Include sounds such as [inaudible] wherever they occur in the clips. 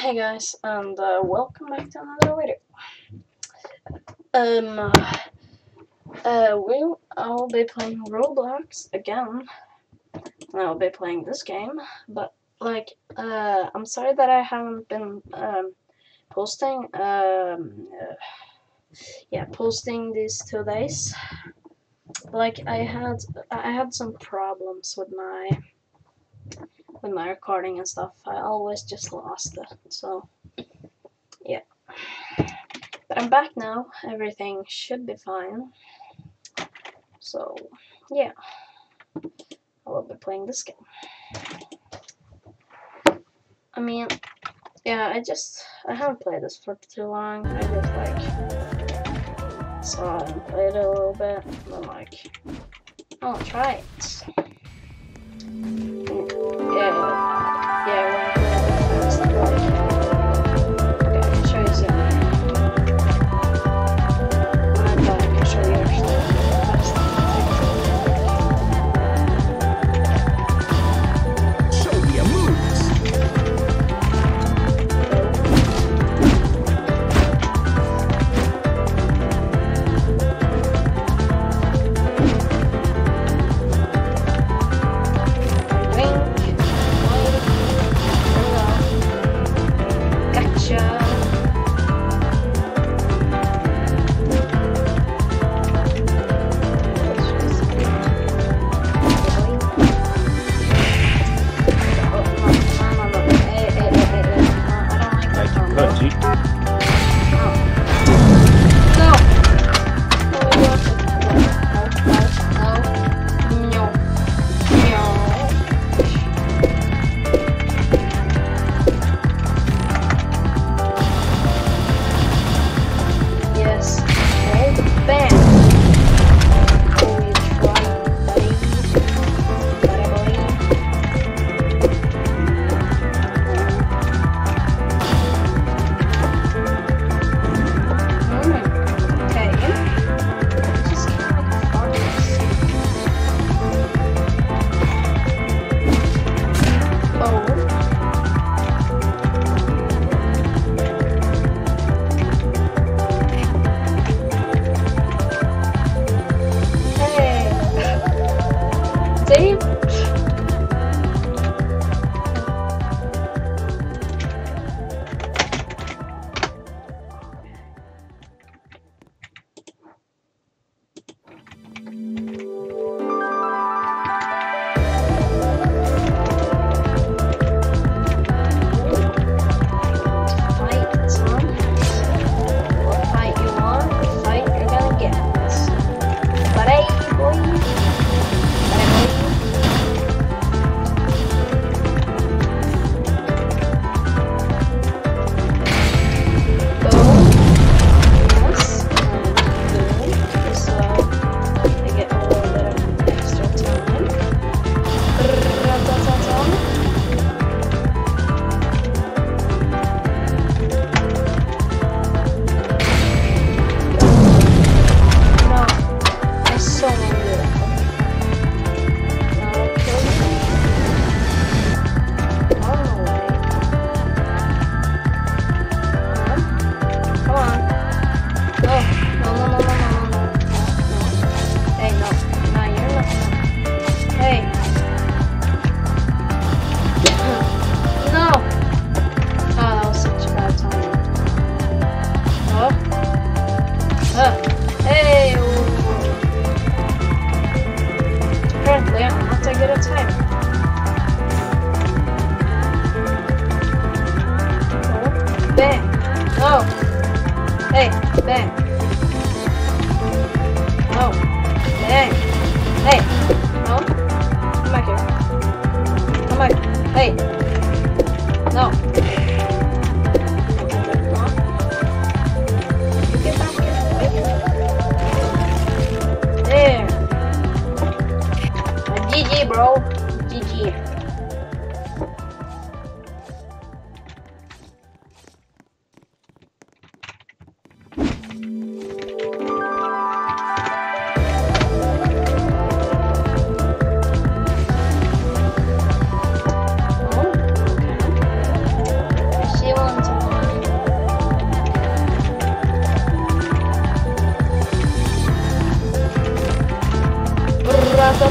Hey guys, and uh, welcome back to another video. Um, uh, uh, we'll, I'll be playing Roblox again. I'll be playing this game, but like, uh, I'm sorry that I haven't been um, posting. Um, uh, yeah, posting these two days. Like, I had I had some problems with my with my recording and stuff. I always just lost it. So, yeah. But I'm back now. Everything should be fine. So, yeah. I will be playing this game. I mean, yeah, I just, I haven't played this for too long. I just, like, saw it and played it a little bit. I'm like, I'll try it.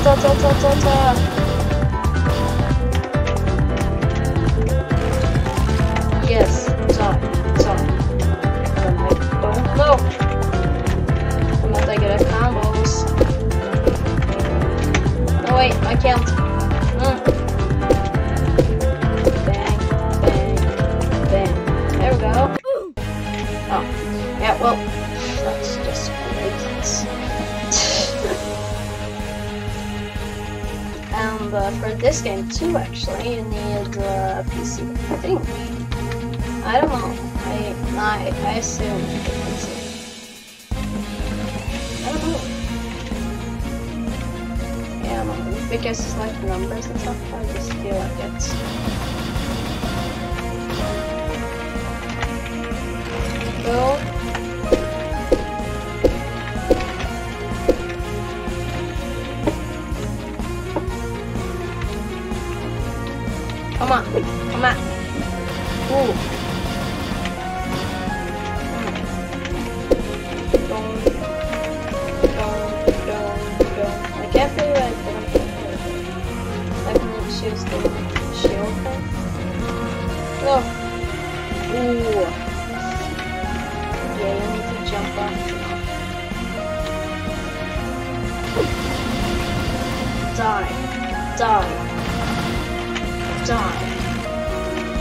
走走走走走 because it's like numbers and stuff, I just feel like it's. die,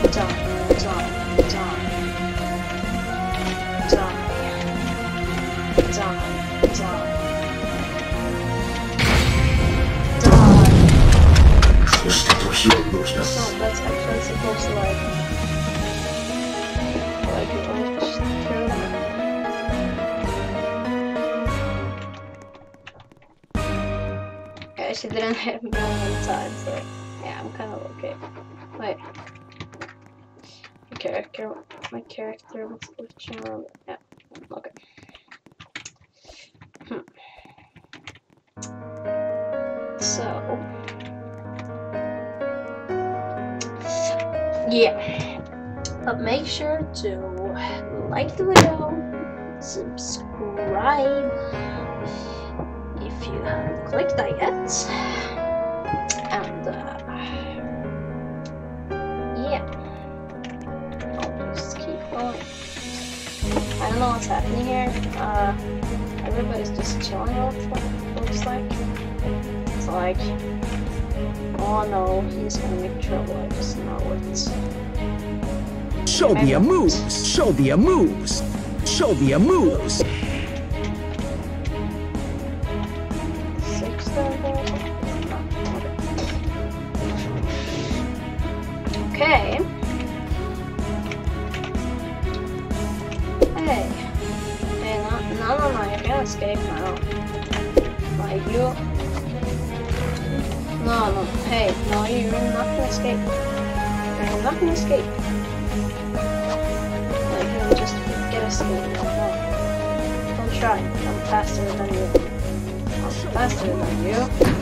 die, die, die, die, die, die. That's actually supposed to like... Like. I actually didn't have me on time, so... I'm kind of okay. Wait, my character, my character was glitching around. Yeah, okay. Hmm. So. Yeah. But make sure to like the video, subscribe if you haven't clicked that yet, and uh, What's happening here. Uh, everybody's just chilling. Looks like. Looks like. It's like. Oh no, he's gonna make trouble. I just know it. Show me your moves. Show me your moves. Show me your moves. You. No, no, hey, no, you're not gonna escape. You're not gonna escape. Like, you'll just get escape. No, no. Don't try. I'm faster than you. I'm faster than you.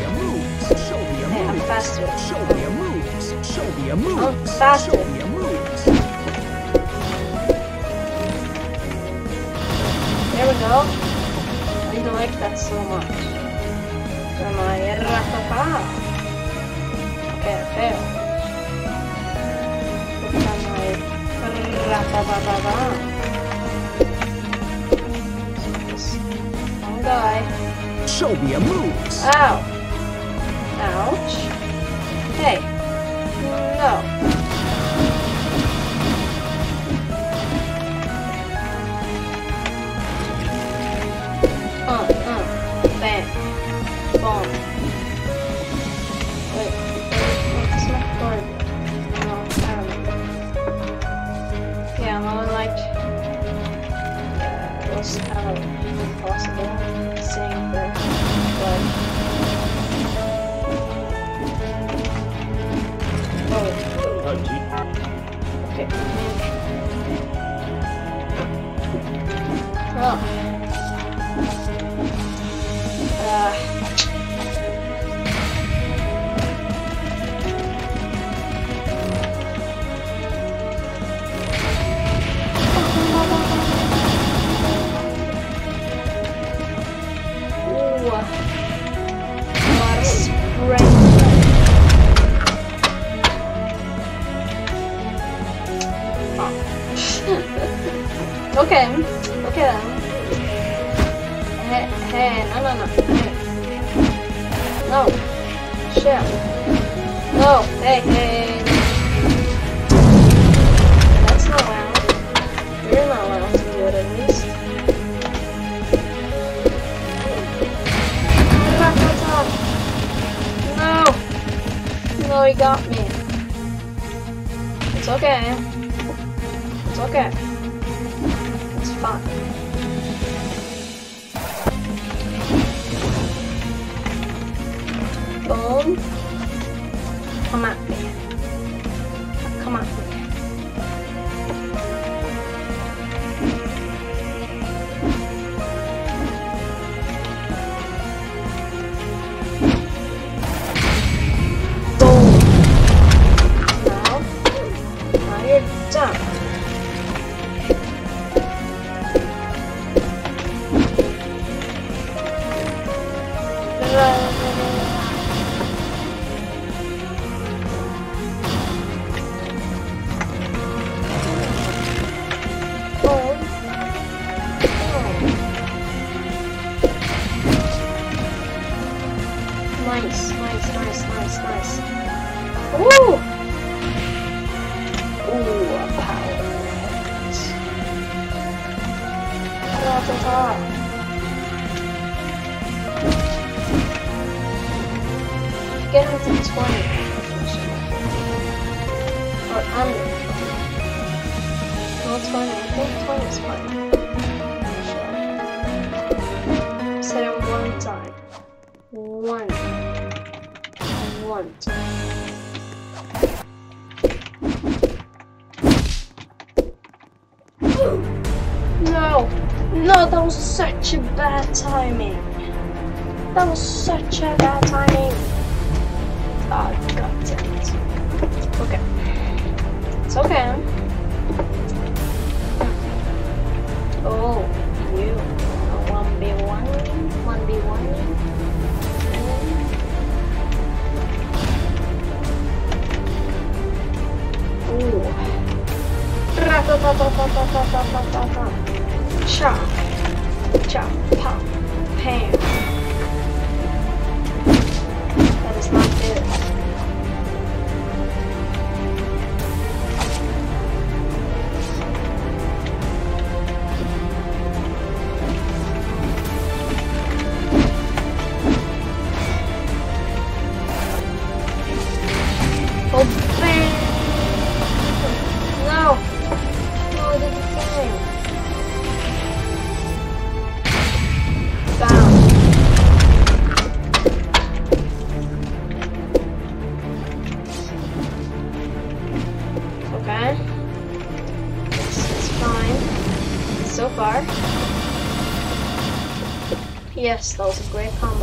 Your moves. Show me your Hey, I'm faster. Show me your moves. Show me your moves. faster. Show me your moves. There we go like that so much. Am I Okay. Am I Show me a. Ow. 妈妈 คุณพ่อแก้วจะช่วยกดอัน um, No 20, I think 20 is fine. Sure. Set it one time. One. One. Time. timing. That was such a bad timing. Oh, I got it. Okay. It's okay. That was a great comment.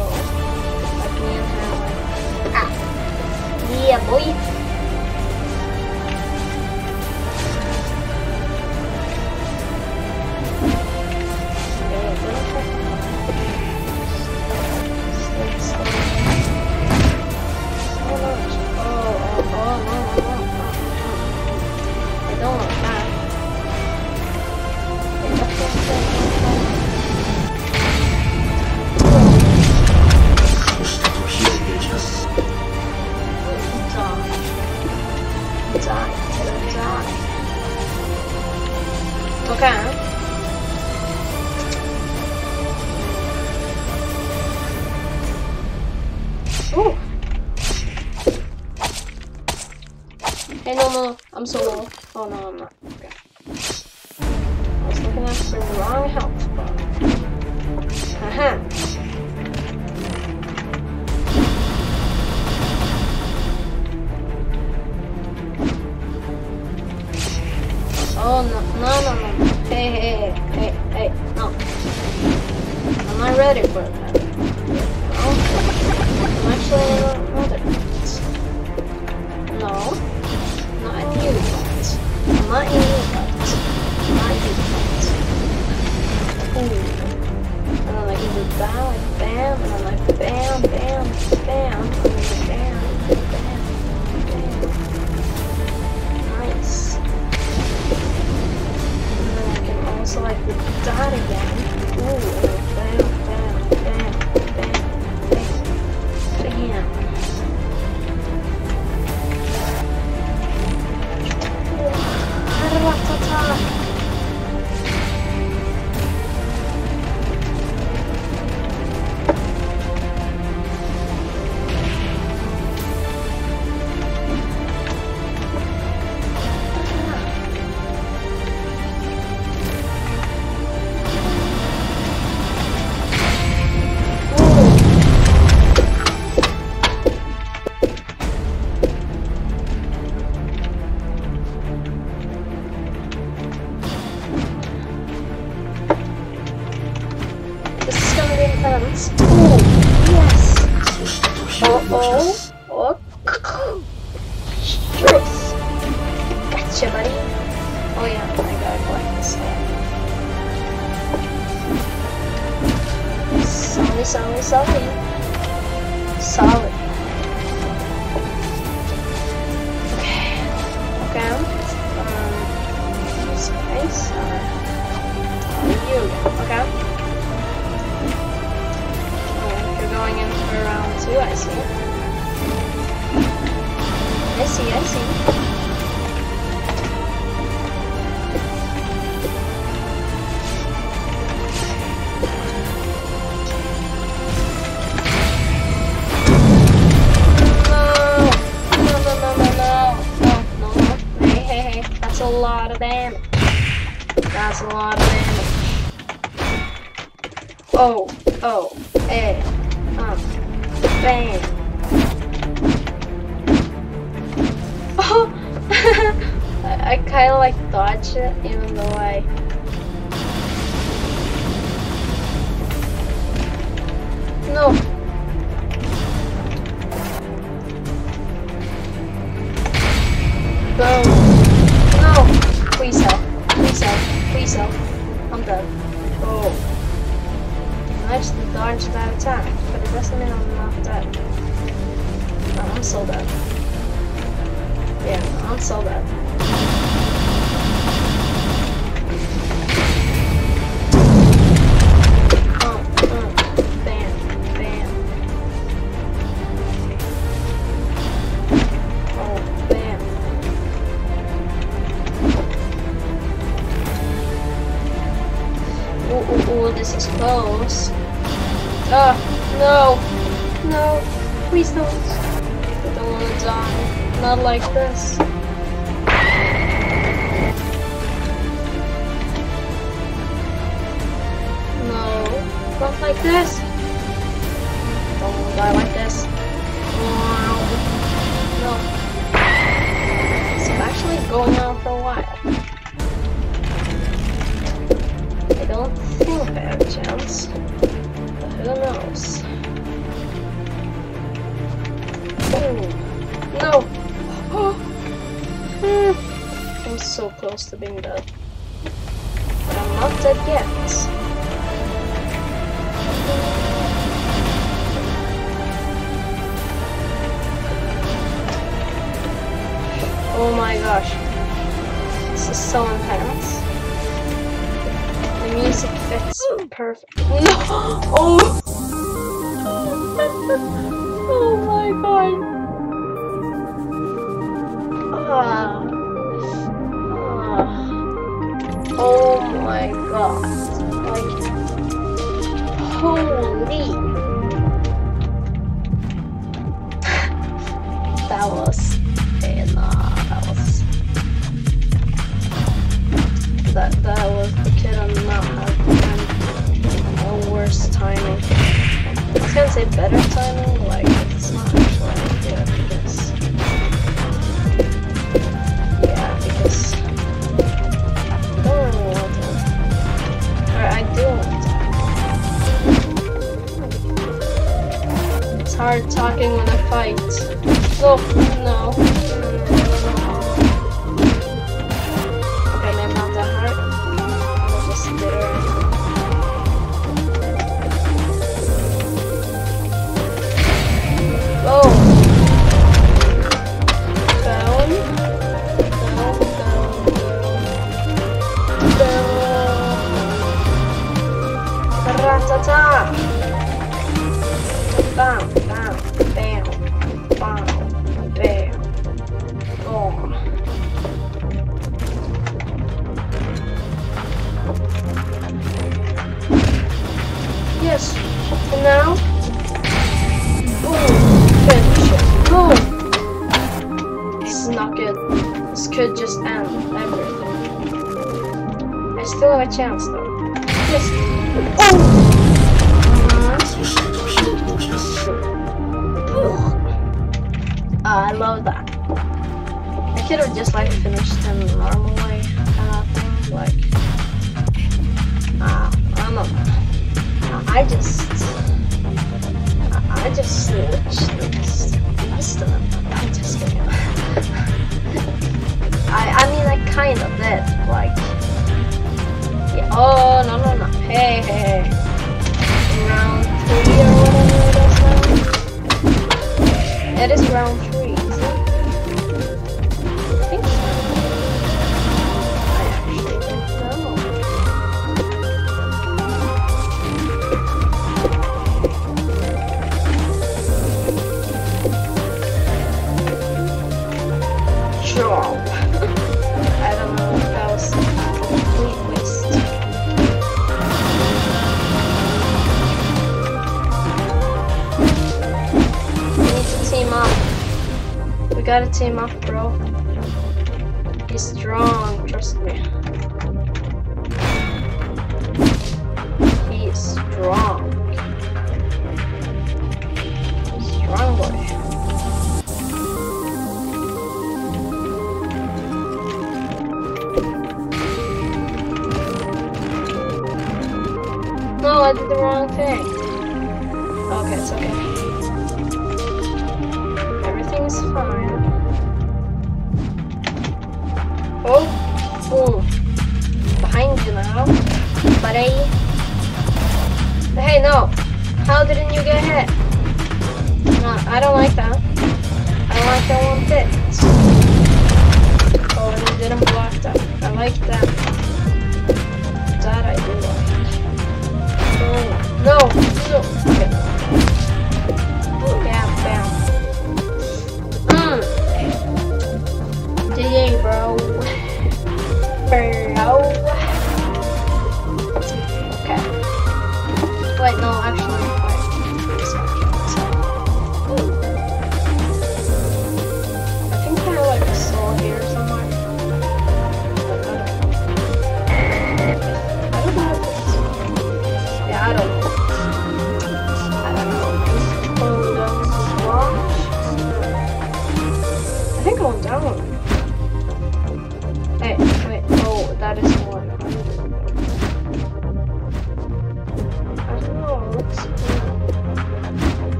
die, die. Okay. Ooh. Hey, no, no, I'm so I see, I see. No, no, no, no, no, no, no, no. Hey, hey, hey, that's a lot of damage. That's a lot of damage. Oh, oh, eh, um, bang. Like dodged it, even though I. No. Boom. No. Please help. Please help. Please help. I'm dead. Oh. I just dodged that attack, but it doesn't mean I'm not dead. Oh, I'm so dead. Yeah, I'm so dead. Please don't. Don't want to die. Not like this. No, not like this. Don't die like this. No. It's actually going on for a while. I don't think I have a chance. But who knows? Oh, no! [gasps] I'm so close to being dead. But I'm not dead yet. Oh my gosh. This is so intense. The music fits perfect. [gasps] No! [gasps] Oh! [laughs] oh my. Ah. Ah. Oh my god. Like, holy. that was enough. That was that that was the kid on not have the worst timing. I was gonna say better timing, to. Talking when I fight. Oh, no, no. We need to team up. We gotta team up, bro. He's strong, trust me. He's strong. Did the wrong thing. Okay, it's okay. Everything's fine. Oh! Ooh. Behind you now. buddy! Hey, no! How didn't you get hit? No, I don't like that. I don't like that one bit. Oh, and you didn't block that. I like that. That I do like. No. No. Okay.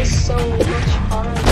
is so much harder.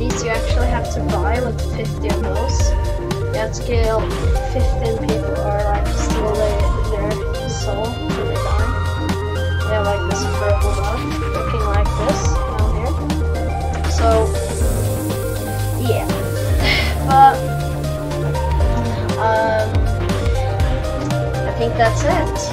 these you actually have to buy like 50 of those. You have to kill 15 people or like steal their, their soul when they die. They like this purple one, looking like this down here. So yeah. [laughs] but um I think that's it.